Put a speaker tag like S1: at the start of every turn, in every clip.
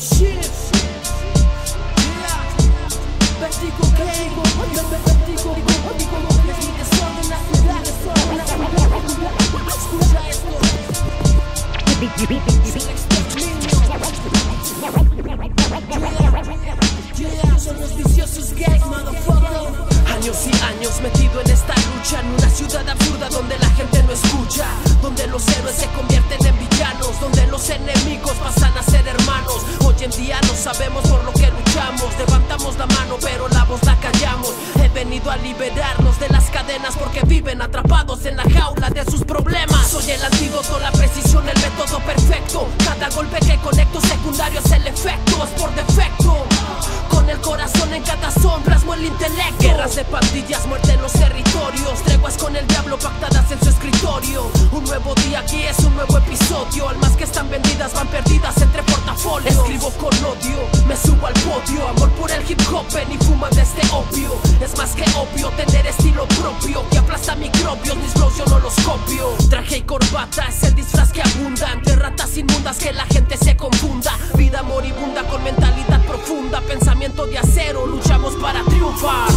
S1: shit. Betty cocaine, Yeah, son los viciosos gays, motherfucker.
S2: Años y años metido en esta lucha, en una ciudad absurda donde la gente no escucha, donde los héroes se convierten en villanos, donde los enemigos sabemos por lo que luchamos. Levantamos la mano pero la voz la callamos. He venido a liberarnos de las cadenas Porque viven atrapados en la jaula de sus problemas. Soy el antídoto, la precisión, el método perfecto. Cada golpe que conecto secundario es el efecto Es por defecto. Con el corazón en cada sombra, el intelecto. Guerras de pandillas, muerte en los territorios. Treguas con el diablo pactadas Escribo con odio, me subo al podio. Amor por el hip hop, ven y fuman de este opio. Es más que obvio tener estilo propio. Que aplasta microbios, mis flows yo no los copio. Traje y corbata es el disfraz que abunda. Entre ratas inmundas que la gente se confunda. Vida moribunda con mentalidad profunda. Pensamiento de acero, luchamos para triunfar.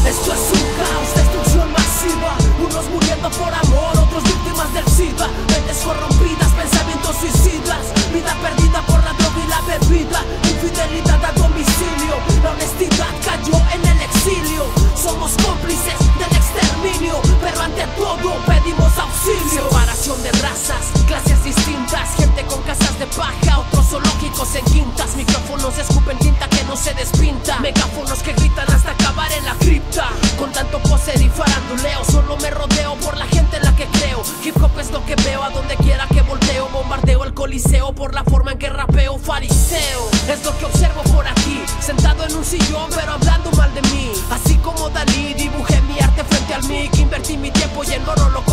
S2: De razas, clases distintas, gente con casas de paja, otros zoológicos en quintas, micrófonos escupen tinta que no se despinta, megáfonos que gritan hasta acabar en la cripta. Con tanto poser y faranduleo, solo me rodeo por la gente en la que creo. Hip hop es lo que veo a donde quiera que volteo, bombardeo el coliseo por la forma en que rapeo, fariseo. Es lo que observo por aquí, sentado en un sillón pero hablando mal de mí. Así como Dalí, dibujé mi arte frente al mic, invertí mi tiempo y en oro lo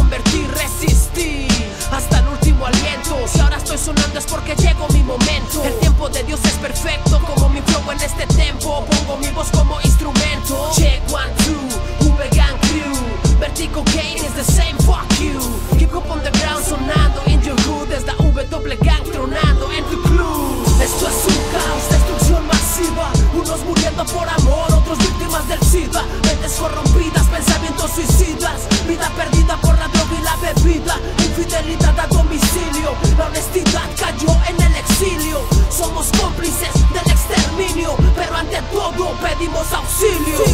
S2: porque llegó mi momento. El tiempo de Dios es perfecto, como mi flow en este tempo. Pongo mi voz como instrumento. Check one, two, V Gang Crew. Vertigo Gain is the same, fuck you. Hip hop on the ground sonando in your hood. Es la V doble gang tronando en tu club.
S1: Esto es un caos, destrucción masiva. Unos muriendo por amor, otros víctimas del SIDA. Mentes corrompidas, pensamientos suicidas. Vida perdida por la droga y la bebida. Infidelidad a domicilio. La honestidad cayó en el exilio. Somos cómplices del exterminio. Pero ante todo pedimos auxilio.